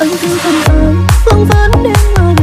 anh thương thân ơi vương vấn đêm mờ